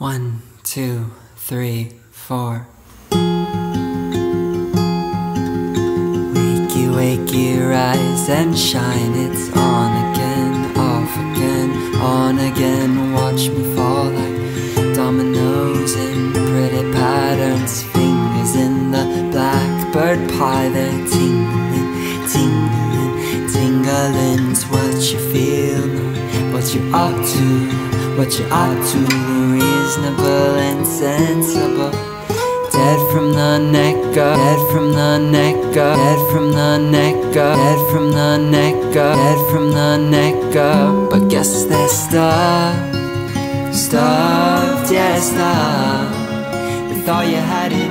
One, two, three, four. Wakey, wakey, rise and shine. It's on again, off again, on again. Watch me fall like dominoes in pretty patterns. Fingers in the blackbird pie. They're tingling, tingling, tingling's what you feel, what you ought to what you ought to Reasonable and sensible. Dead from the neck up Dead from the neck up Dead from the neck up Dead from the neck up Dead from the neck up. But guess they're stuffed Stuffed, yeah, stuffed They thought you had it